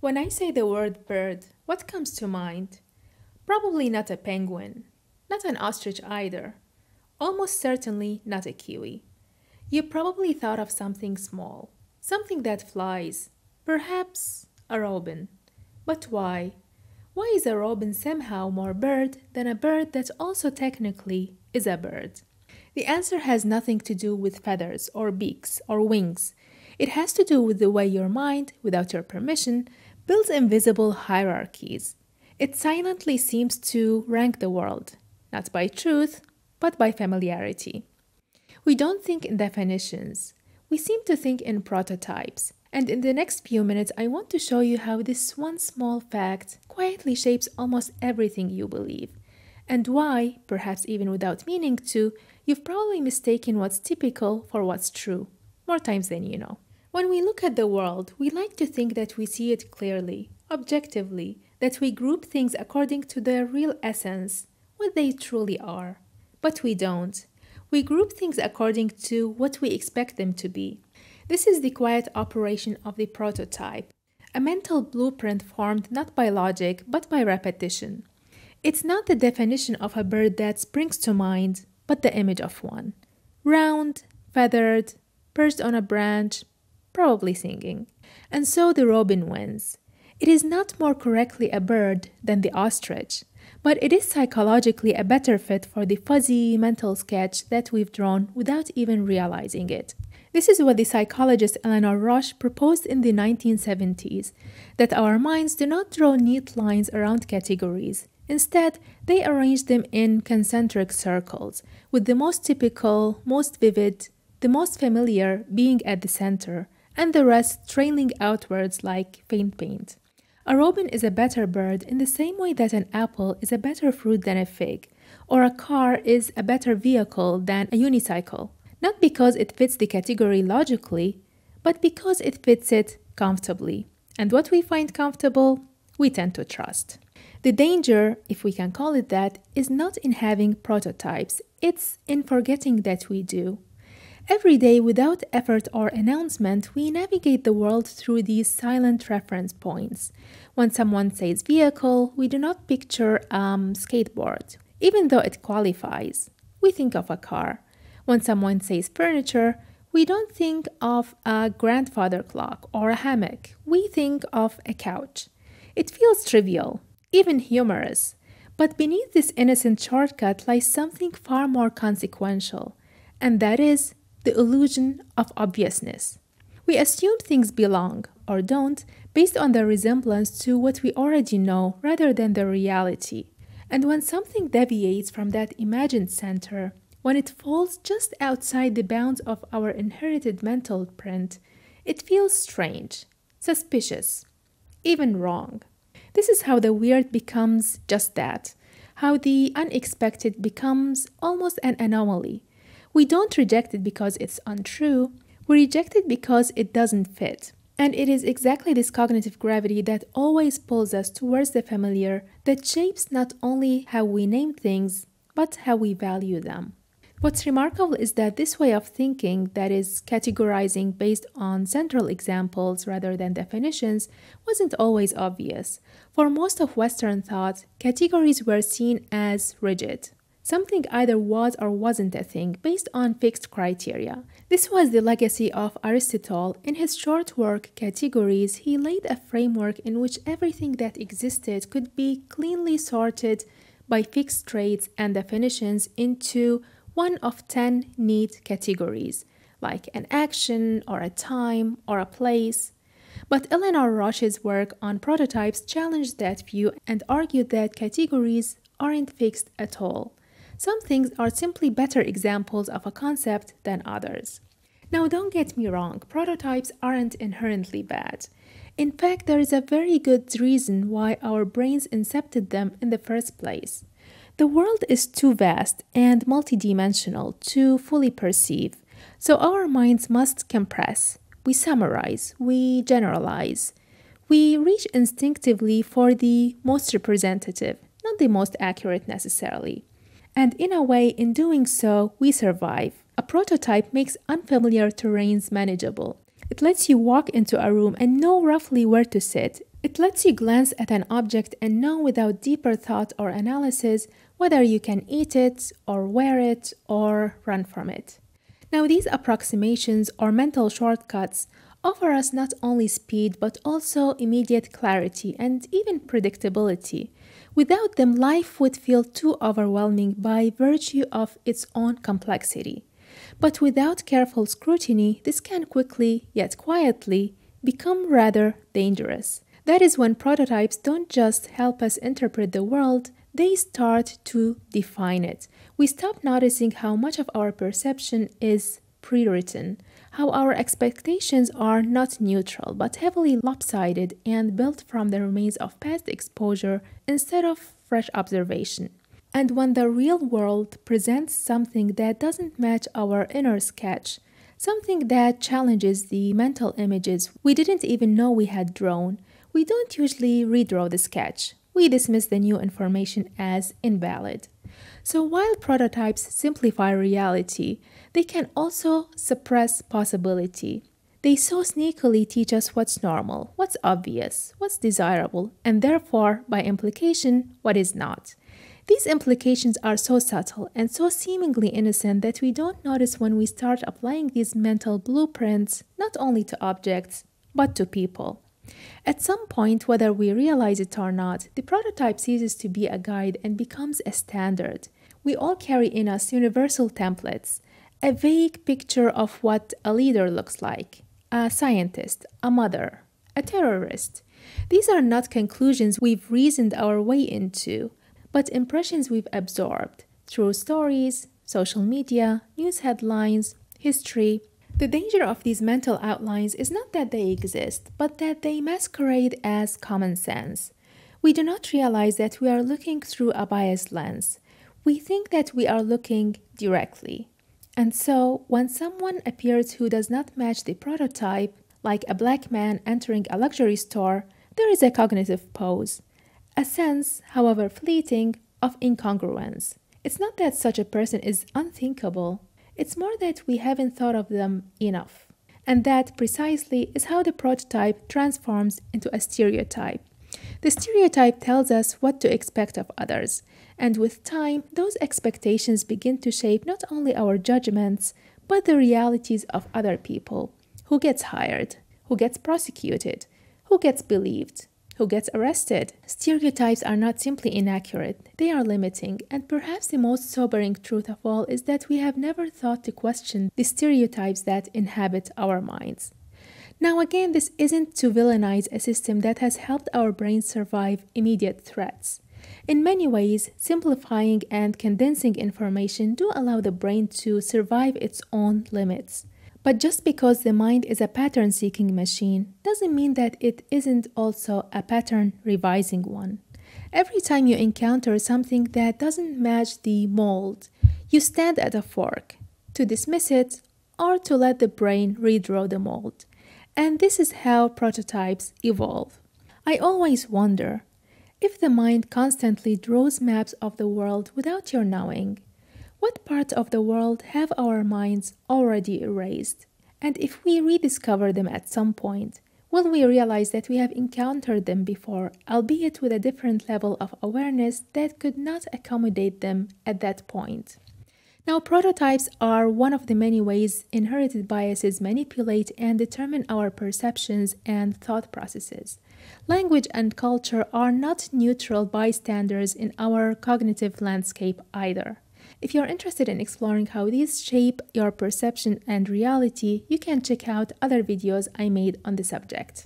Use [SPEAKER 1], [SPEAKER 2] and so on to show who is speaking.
[SPEAKER 1] When I say the word bird, what comes to mind? Probably not a penguin, not an ostrich either, almost certainly not a kiwi. You probably thought of something small, something that flies, perhaps a robin. But why? Why is a robin somehow more bird than a bird that also technically is a bird? The answer has nothing to do with feathers or beaks or wings. It has to do with the way your mind, without your permission, builds invisible hierarchies. It silently seems to rank the world, not by truth, but by familiarity. We don't think in definitions. We seem to think in prototypes. And in the next few minutes, I want to show you how this one small fact quietly shapes almost everything you believe, and why, perhaps even without meaning to, you've probably mistaken what's typical for what's true, more times than you know. When we look at the world, we like to think that we see it clearly, objectively, that we group things according to their real essence, what they truly are. But we don't. We group things according to what we expect them to be. This is the quiet operation of the prototype, a mental blueprint formed not by logic but by repetition. It's not the definition of a bird that springs to mind, but the image of one. Round, feathered, perched on a branch, probably singing. And so the robin wins. It is not more correctly a bird than the ostrich, but it is psychologically a better fit for the fuzzy mental sketch that we've drawn without even realizing it. This is what the psychologist Eleanor Rosch proposed in the 1970s that our minds do not draw neat lines around categories. Instead, they arrange them in concentric circles, with the most typical, most vivid, the most familiar being at the center, and the rest trailing outwards like faint paint. A robin is a better bird in the same way that an apple is a better fruit than a fig, or a car is a better vehicle than a unicycle not because it fits the category logically, but because it fits it comfortably. And what we find comfortable, we tend to trust. The danger, if we can call it that, is not in having prototypes, it's in forgetting that we do. Every day, without effort or announcement, we navigate the world through these silent reference points. When someone says vehicle, we do not picture um skateboard, even though it qualifies. We think of a car. When someone says furniture, we don't think of a grandfather clock or a hammock. We think of a couch. It feels trivial, even humorous. But beneath this innocent shortcut lies something far more consequential, and that is the illusion of obviousness. We assume things belong, or don't, based on their resemblance to what we already know rather than their reality. And when something deviates from that imagined center, when it falls just outside the bounds of our inherited mental print, it feels strange, suspicious, even wrong. This is how the weird becomes just that, how the unexpected becomes almost an anomaly. We don't reject it because it's untrue, we reject it because it doesn't fit. And it is exactly this cognitive gravity that always pulls us towards the familiar that shapes not only how we name things, but how we value them. What's remarkable is that this way of thinking, that is, categorizing based on central examples rather than definitions, wasn't always obvious. For most of Western thought, categories were seen as rigid. Something either was or wasn't a thing based on fixed criteria. This was the legacy of Aristotle. In his short work, Categories, he laid a framework in which everything that existed could be cleanly sorted by fixed traits and definitions into one of 10 neat categories, like an action or a time or a place. But Eleanor Rosch's work on prototypes challenged that view and argued that categories aren't fixed at all. Some things are simply better examples of a concept than others. Now, don't get me wrong, prototypes aren't inherently bad. In fact, there is a very good reason why our brains incepted them in the first place. The world is too vast and multidimensional to fully perceive, so our minds must compress. We summarize, we generalize. We reach instinctively for the most representative, not the most accurate necessarily. And in a way, in doing so, we survive. A prototype makes unfamiliar terrains manageable. It lets you walk into a room and know roughly where to sit. It lets you glance at an object and know without deeper thought or analysis whether you can eat it, or wear it, or run from it. Now, these approximations or mental shortcuts offer us not only speed but also immediate clarity and even predictability. Without them, life would feel too overwhelming by virtue of its own complexity. But without careful scrutiny, this can quickly, yet quietly, become rather dangerous. That is when prototypes don't just help us interpret the world, they start to define it. We stop noticing how much of our perception is pre written, how our expectations are not neutral but heavily lopsided and built from the remains of past exposure instead of fresh observation. And when the real world presents something that doesn't match our inner sketch, something that challenges the mental images we didn't even know we had drawn, we don't usually redraw the sketch. We dismiss the new information as invalid. So while prototypes simplify reality, they can also suppress possibility. They so sneakily teach us what's normal, what's obvious, what's desirable, and therefore, by implication, what is not. These implications are so subtle and so seemingly innocent that we don't notice when we start applying these mental blueprints not only to objects, but to people. At some point, whether we realize it or not, the prototype ceases to be a guide and becomes a standard. We all carry in us universal templates, a vague picture of what a leader looks like, a scientist, a mother, a terrorist. These are not conclusions we've reasoned our way into, but impressions we've absorbed through stories, social media, news headlines, history, the danger of these mental outlines is not that they exist, but that they masquerade as common sense. We do not realize that we are looking through a biased lens. We think that we are looking directly. And so, when someone appears who does not match the prototype, like a black man entering a luxury store, there is a cognitive pause, a sense, however fleeting, of incongruence. It's not that such a person is unthinkable, it's more that we haven't thought of them enough. And that precisely is how the prototype transforms into a stereotype. The stereotype tells us what to expect of others, and with time, those expectations begin to shape not only our judgments, but the realities of other people. Who gets hired? Who gets prosecuted? Who gets believed? Who gets arrested. Stereotypes are not simply inaccurate, they are limiting, and perhaps the most sobering truth of all is that we have never thought to question the stereotypes that inhabit our minds. Now, again, this isn't to villainize a system that has helped our brains survive immediate threats. In many ways, simplifying and condensing information do allow the brain to survive its own limits. But just because the mind is a pattern seeking machine doesn't mean that it isn't also a pattern revising one. Every time you encounter something that doesn't match the mold, you stand at a fork to dismiss it or to let the brain redraw the mold. And this is how prototypes evolve. I always wonder if the mind constantly draws maps of the world without your knowing, what part of the world have our minds already erased? And if we rediscover them at some point, will we realize that we have encountered them before, albeit with a different level of awareness that could not accommodate them at that point? Now, prototypes are one of the many ways inherited biases manipulate and determine our perceptions and thought processes. Language and culture are not neutral bystanders in our cognitive landscape either. If you're interested in exploring how these shape your perception and reality, you can check out other videos I made on the subject.